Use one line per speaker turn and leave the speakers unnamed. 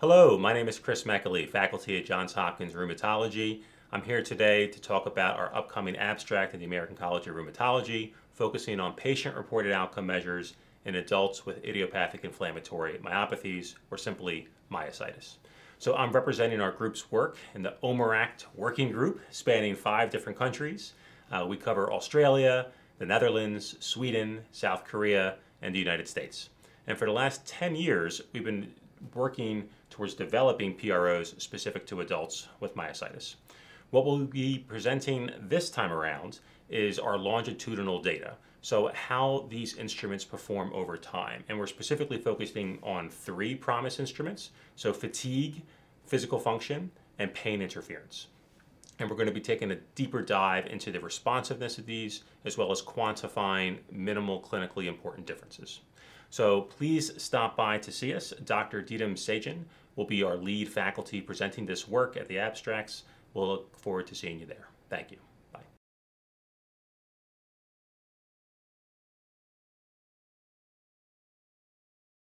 Hello, my name is Chris Mecoli, faculty at Johns Hopkins Rheumatology. I'm here today to talk about our upcoming abstract in the American College of Rheumatology, focusing on patient-reported outcome measures in adults with idiopathic inflammatory myopathies, or simply myositis. So I'm representing our group's work in the OMERACT working group, spanning five different countries. Uh, we cover Australia, the Netherlands, Sweden, South Korea, and the United States. And for the last 10 years, we've been working towards developing PROs specific to adults with myositis. What we'll be presenting this time around is our longitudinal data. So how these instruments perform over time. And we're specifically focusing on three PROMIS instruments. So fatigue, physical function, and pain interference. And we're going to be taking a deeper dive into the responsiveness of these, as well as quantifying minimal clinically important differences. So please stop by to see us. Dr. Didem Saygin will be our lead faculty presenting this work at the abstracts. We'll look forward to seeing you there. Thank you.